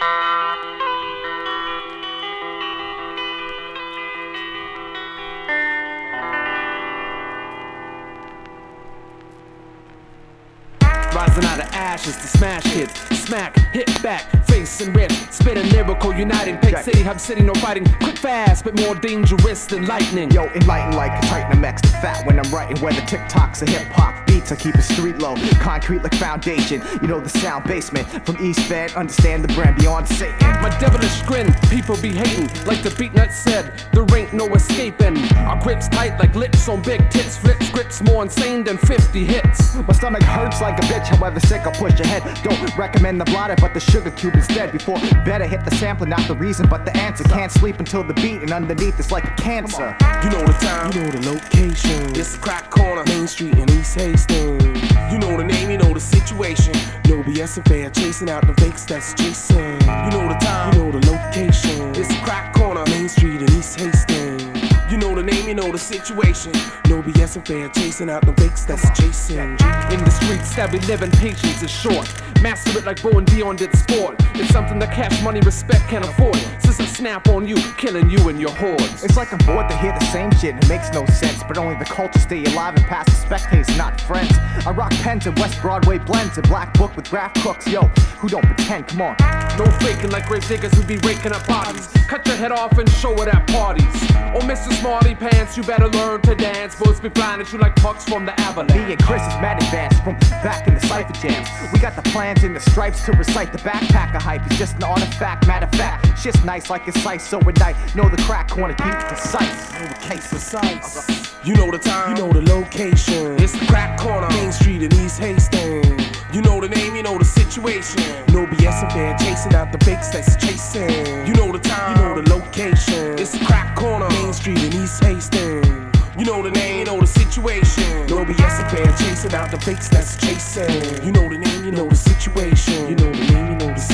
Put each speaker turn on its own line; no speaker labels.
Rising out of ashes to smash hits. Smack, hit back, face and rip. Spit a lyrical, uniting.
Fake
city, hub city, no fighting. Quick, fast, but more dangerous than lightning.
Yo, enlighten like a Titan. I'm extra fat when I'm writing. Whether TikToks or hip hop I keep it street low. Concrete like foundation. You know the sound basement. From East Van, understand the brand beyond Satan.
My devilish grin, people be hating. Like the beatnut said, there ain't no escaping. Our grips tight like lips on big tits. Flip scripts more insane than 50 hits.
My stomach hurts like a bitch, however sick I'll push ahead. Don't recommend the blotter, but the sugar cube instead. Before better hit the sampler, not the reason, but the answer. Can't sleep until the beat, and underneath it's like a cancer.
You know the time, you know the location. It's crack corner, Main Street in East Hastings. You know the name, you know the situation. No BS and fair, chasing out the fakes that's chasing. You know the time, you know the location. It's the crack corner, Main Street in East Hastings. You know the name, you know the situation. No BS and fair, chasing out the fakes that's chasing. In the streets that we live in, patience is short. Master it like Bo and Deion did sport. It's something that cash money respect can't afford. Since I snap on you, killing you and your hordes.
It's like I'm bored to hear the same shit, and it makes no sense. But only the culture stay alive and pass the spectators, not friends. I rock pens and West Broadway blends, a black book with graph crooks. Yo, who don't pretend? Come on.
No faking like grave diggers who be raking up bodies. Cut your head off and show it at parties. Oh, Mr. Smarty Pants, you better learn to dance. Boys be flying at you like pucks from the avalanche.
Me and Chris is mad advanced from back in the cipher jams. We got the plans and the stripes to recite. The backpacker hype is just an artifact. Matter of fact, shit's nice like it's ice. So at night, know the crack corner, keep it precise. Know the case
Precise. You know the time, you know the location. It's the crack corner, Main Street in East Hastings. You know the name, you know the situation. No BS and fair, chasing out the fakes that's chasing. You know the time, you know the location. It's the crack corner, Main Street in East Hastings. You know the name, you know the situation. No BS and fair, chasing out the fakes that's chasing. You know the name, you know the situation. You know the name, you know the situation.